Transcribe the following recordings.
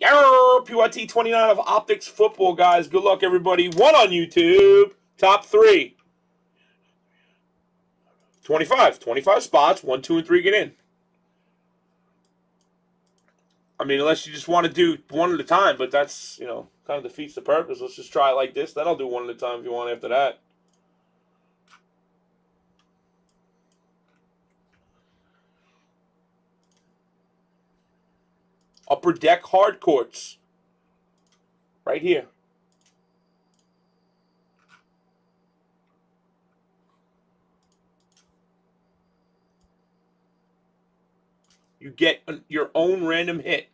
Yarr, PYT 29 of Optics Football, guys. Good luck, everybody. One on YouTube. Top three. 25. 25 spots. One, two, and three get in. I mean, unless you just want to do one at a time, but that's, you know, kind of defeats the purpose. Let's just try it like this. Then I'll do one at a time if you want after that. Upper deck hard courts. Right here. You get your own random hit.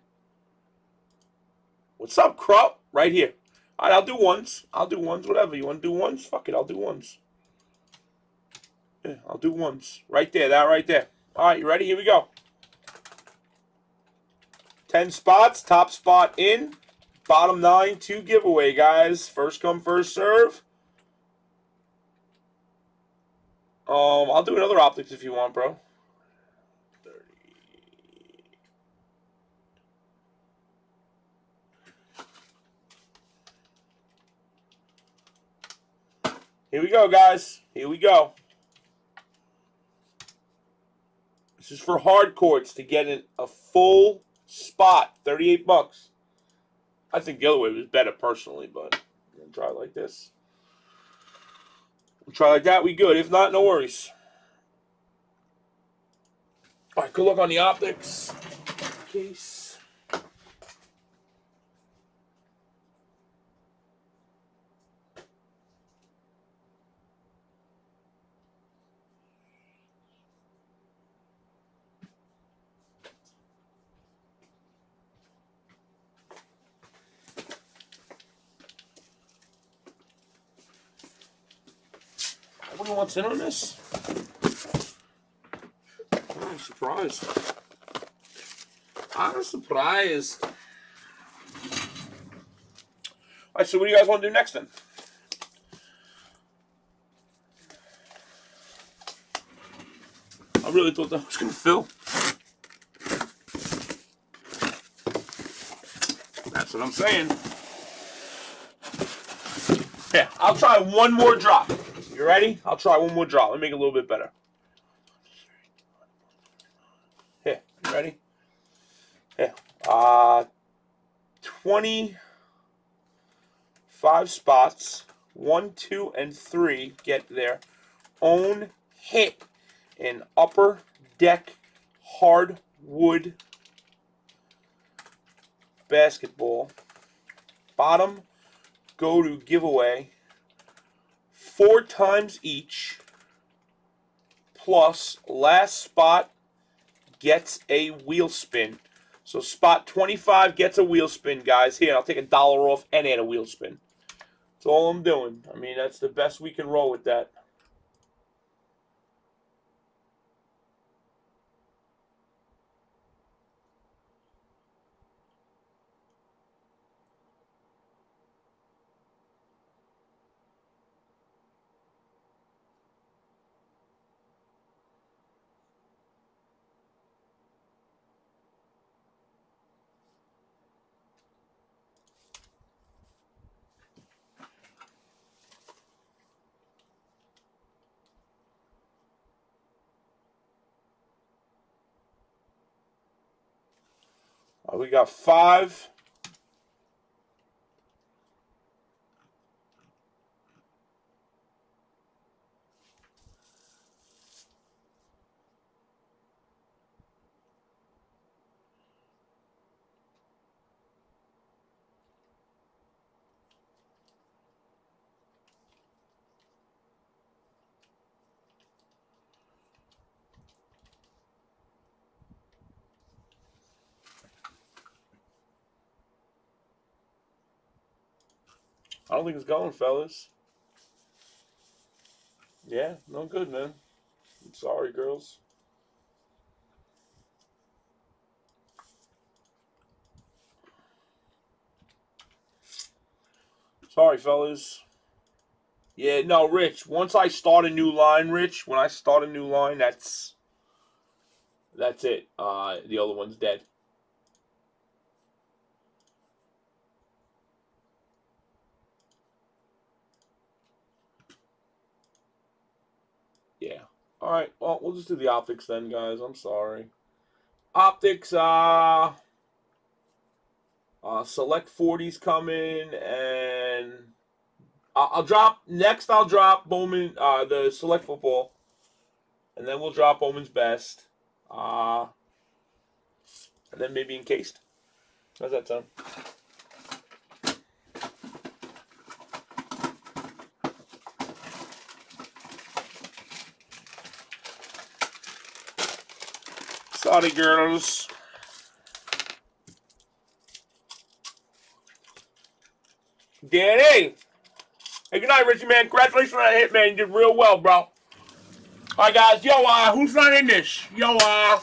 What's up, Krupp? Right here. All right, I'll do ones. I'll do ones, whatever. You want to do ones? Fuck it, I'll do ones. Yeah, I'll do ones. Right there, that right there. All right, you ready? Here we go. 10 spots, top spot in, bottom nine, two giveaway, guys. First come, first serve. Um, I'll do another optics if you want, bro. 30. Here we go, guys. Here we go. This is for hard courts to get in a full spot, 38 bucks. I think the other way was better personally, but I'm going to try it like this. We'll try like that, we good. If not, no worries. All right, good luck on the optics. Case. Nobody wants in on this? I'm surprised. I'm surprised. All right, so what do you guys want to do next then? I really thought that was going to fill. That's what I'm saying. Yeah, I'll try one more drop. You ready? I'll try one more draw. Let me make it a little bit better. Here, you ready? Here. Uh, 25 spots. One, two, and three get their own hit in upper deck hardwood basketball. Bottom go to giveaway four times each, plus last spot gets a wheel spin. So spot 25 gets a wheel spin, guys. Here, I'll take a dollar off and add a wheel spin. That's all I'm doing. I mean, that's the best we can roll with that. We got five. I don't think it's going, fellas. Yeah, no good, man. I'm sorry, girls. Sorry, fellas. Yeah, no, Rich. Once I start a new line, Rich, when I start a new line, that's that's it. Uh, the other one's dead. All right. Well, we'll just do the optics then, guys. I'm sorry. Optics. Uh. Uh, select 40s coming, and I'll, I'll drop next. I'll drop Bowman, uh, the select football, and then we'll drop Bowman's best, uh, and then maybe encased. How's that sound? Sorry, girls. Danny! Hey, good night, Richie, man. Congratulations on that hit, man. You did real well, bro. All right, guys. Yo, uh, who's not in this? Yo, uh,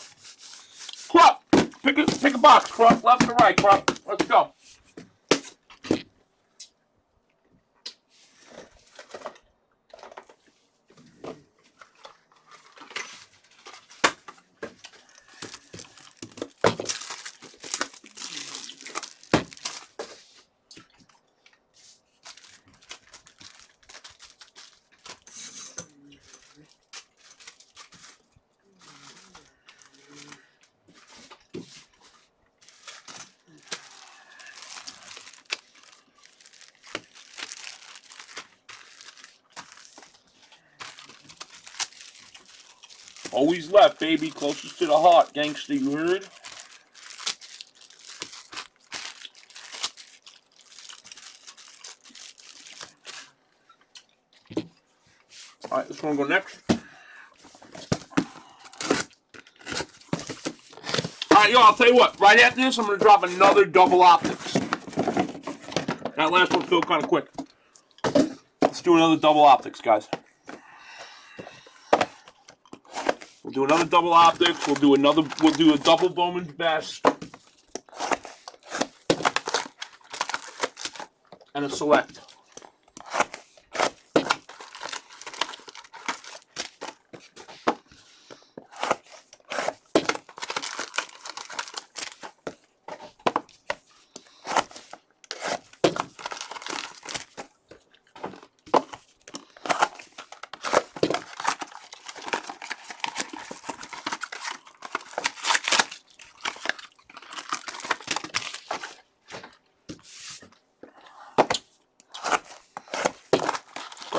Krupp. Pick a, pick a box, Krupp. Left to right, Krupp. Let's go. Always left, baby. Closest to the heart, gangster. You heard? Alright, this one go next. Alright, yo, I'll tell you what. Right after this, I'm going to drop another double optics. That last one filled kind of quick. Let's do another double optics, guys. We'll do another double optics. We'll do another. We'll do a double Bowman's best. And a select.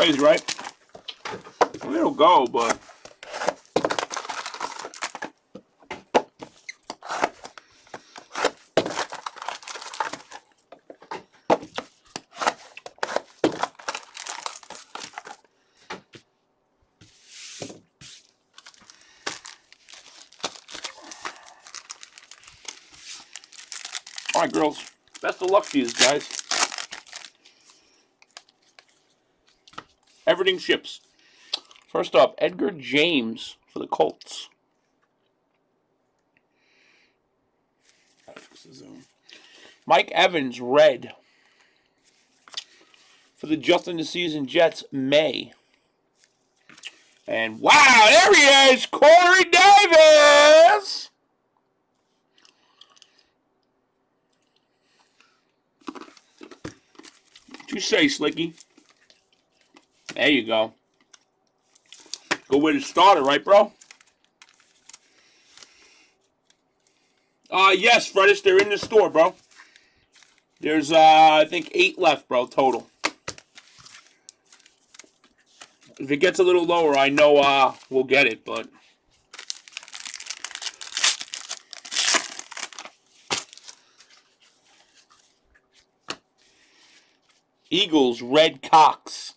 Crazy, right? It'll go, but. All right, girls. Best of luck to you guys. Everything ships. First up, Edgerrin James for the Colts. Mike Evans, red. For the Justin the Season Jets, May. And wow, there he is, Corey Davis! What you say, Slicky? There you go. Good way to start it, right, bro? Uh, yes, Freddish, they're in the store, bro. There's, uh, I think, eight left, bro, total. If it gets a little lower, I know uh, we'll get it, but... Eagles, Red Cox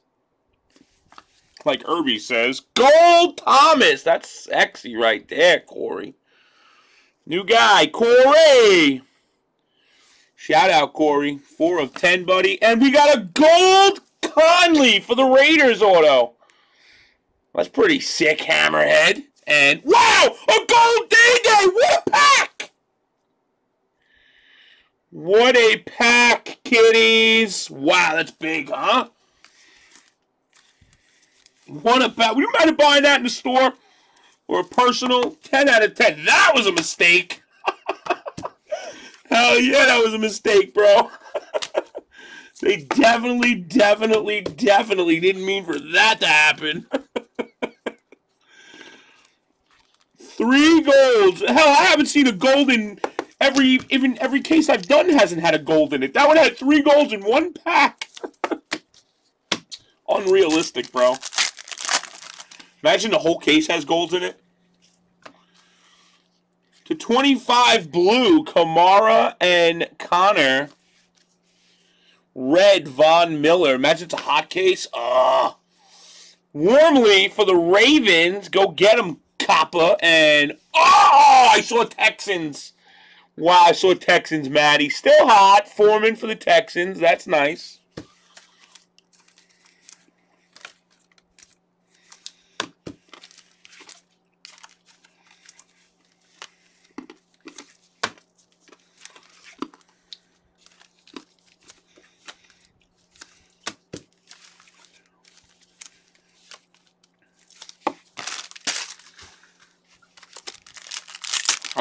like Irby says. Gold Thomas. That's sexy right there, Corey. New guy, Corey. Shout out, Corey. Four of ten, buddy. And we got a gold Conley for the Raiders auto. That's pretty sick, Hammerhead. And, wow! A gold Day-Day! What a pack! What a pack, kiddies! Wow, that's big, huh? What about? Would you mind buying that in the store or a personal? Ten out of ten. That was a mistake. Hell yeah, that was a mistake, bro. they definitely, definitely, definitely didn't mean for that to happen. Three golds. Hell, I haven't seen a gold in every even every case I've done hasn't had a gold in it. That one had three golds in one pack. Unrealistic, bro. Imagine the whole case has golds in it. To 25 blue, Kamara and Conner. Red, Von Miller. Imagine it's a hot case. Ah. Wormley for the Ravens. Go get them, Kappa. And, oh, I saw Texans. Wow, I saw Texans, Maddie. Still hot. Foreman for the Texans. That's nice.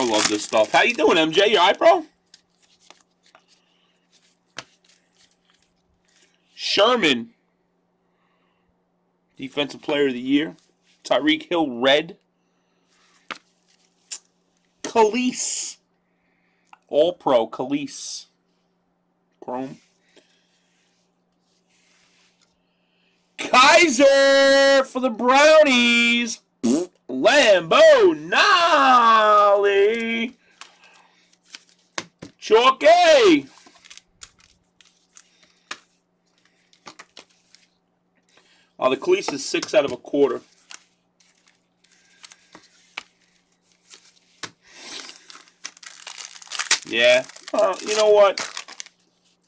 I love this stuff. How you doing, MJ? You alright, bro? Sherman. Defensive Player of the Year. Tyreek Hill, red. Khalees. All-Pro, Khalees. Chrome. Kizer for the Brownies. Lambo Nolly. Chalky. Oh, the Cleese is six out of a quarter. Yeah. Uh, you know what?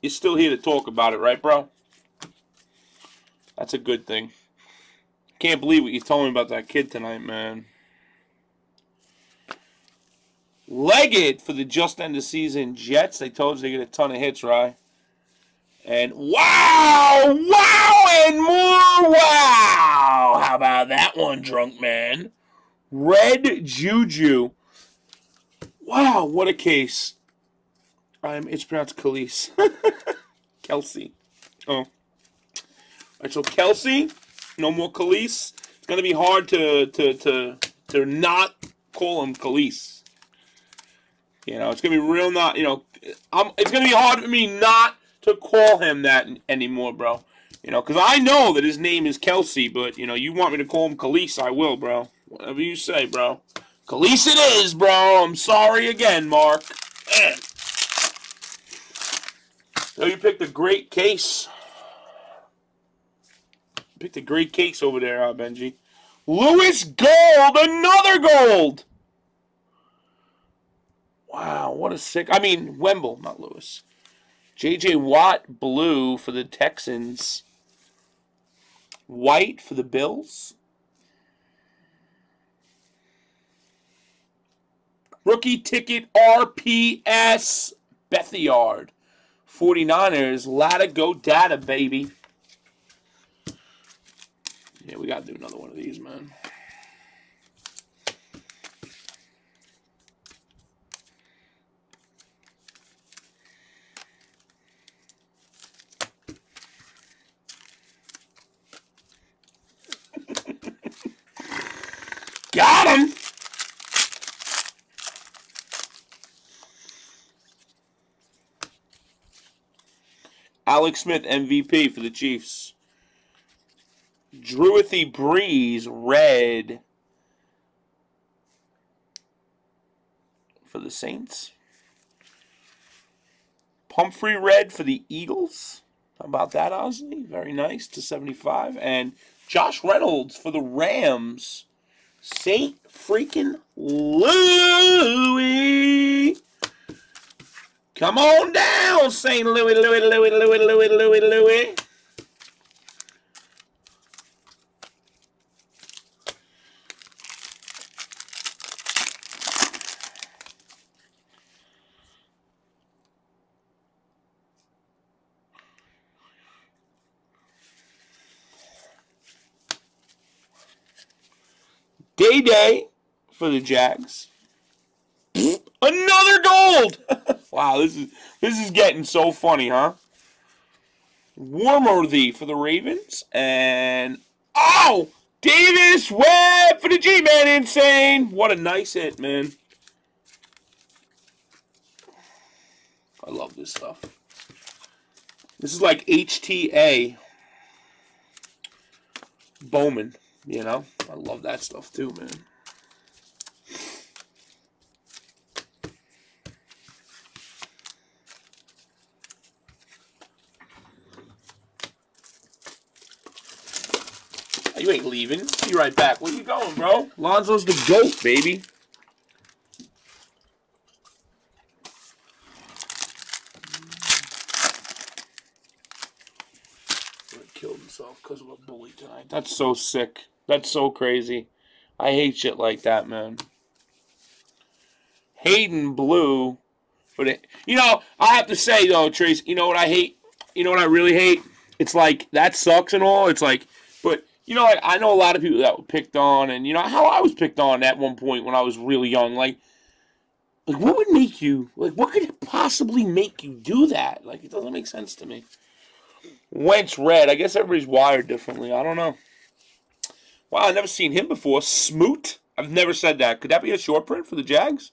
You're still here to talk about it, right, bro? That's a good thing. Can't believe what you told me about that kid tonight, man. Leggett for the just end of season Jets. They told you they get a ton of hits, right? And wow, wow, and more wow. How about that one, drunk man? Red Juju. Wow, what a case. I'm, it's pronounced Khalees. Kelce. Oh. All right, so Kelce no more Khalees. It's gonna be hard to to to to not call him Khalees. You know, it's gonna be real not. You know, I'm, it's gonna be hard for me not to call him that anymore, bro. You know, because I know that his name is Kelce, but you know, you want me to call him Khalees, I will, bro. Whatever you say, bro. Khalees it is, bro. I'm sorry again, Mark. Man. So you picked a great case. Picked a great case over there, uh, Benji. Lewis Gold, another gold. Wow, what a sick. I mean, Wemble, not Lewis. J.J. Watt, blue for the Texans. White for the Bills. Rookie ticket RPS Beathard. 49ers. Ladder go data, baby. Yeah, we got to do another one of these, man. Got him! Alex Smith, MVP for the Chiefs. Druithy Brees, red for the Saints. Pumphrey red for the Eagles. How about that, Osley? Very nice to 75. And Josh Reynolds for the Rams. St. freaking Louis. Come on down, St. Louis, Louis, Louis, Louis, Louis, Louis, Louis. Day for the Jags. Another gold. wow, this is this is getting so funny, huh? Warmworthy for the Ravens and oh, Davis Webb for the G-Man Insane. What a nice hit, man. I love this stuff. This is like HTA Bowman, you know? I love that stuff too, man. You ain't leaving. Be right back. Where you going, bro? Lonzo's the GOAT, baby. Killed himself because of a bully tonight. That's so sick. That's so crazy. I hate shit like that, man. Hayden Blue. But it, you know, I have to say though, Trace, you know what I hate? You know what I really hate? It's like that sucks and all. It's like, but you know, I, I know a lot of people that were picked on, and you know how I was picked on at one point when I was really young. Like, like what would make you like? What could possibly make you do that? Like, it doesn't make sense to me. Wentz red. I guess everybody's wired differently. I don't know. Wow, I've never seen him before. Smoot. I've never said that. Could that be a short print for the Jags?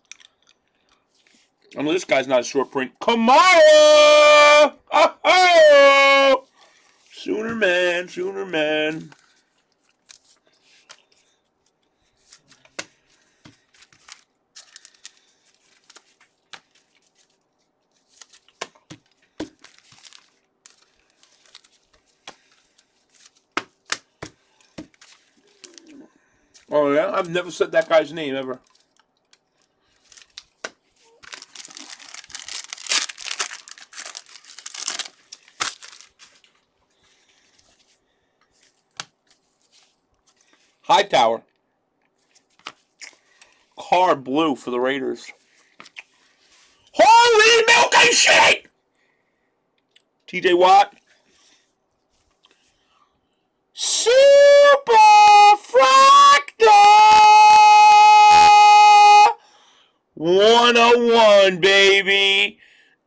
I mean, this guy's not a short print. Kamara! Oh! Sooner man, sooner man. Oh yeah, I've never said that guy's name ever. Hightower. Carr blue for the Raiders. Holy milky shit! TJ Watt. Super Fractor 101, baby.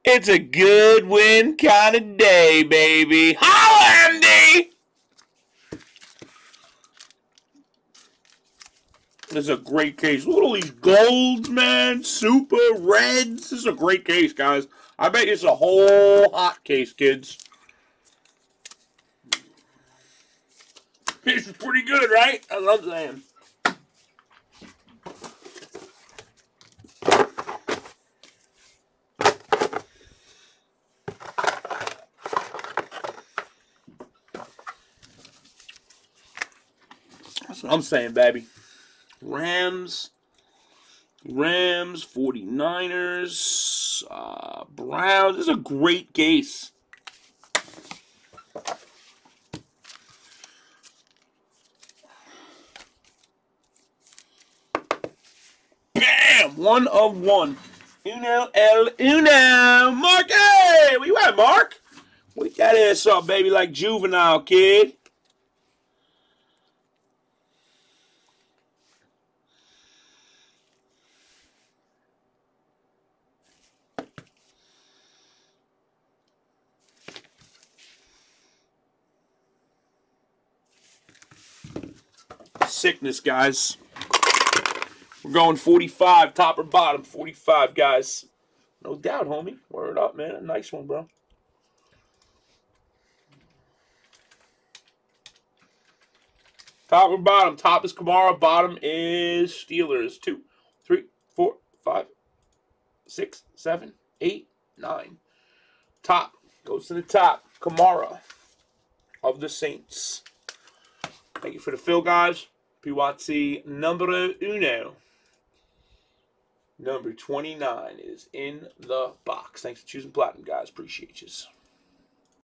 It's a good win kind of day, baby. Holla, MD! This is a great case. Look at all these golds, man. Super reds. This is a great case, guys. I bet it's a whole hot case, kids. This is pretty good, right? I love them. That's what I'm saying, baby. Rams, Rams, 49ers, uh, Browns. This is a great case. Bam! One of one. Uno el uno. Mark, hey! Where you at, Mark? Wake that ass up, baby, like juvenile, kid. Sickness, guys. We're going 45, top or bottom, 45, guys. No doubt, homie. Word up, man. A nice one, bro. Top or bottom? Top is Kamara. Bottom is Steelers. Two, three, four, five, six, seven, eight, nine. Top goes to the top. Kamara of the Saints. Thank you for the fill, guys. Piwatsi numero uno. Number 29 is in the box. Thanks for choosing Platinum, guys. Appreciate you.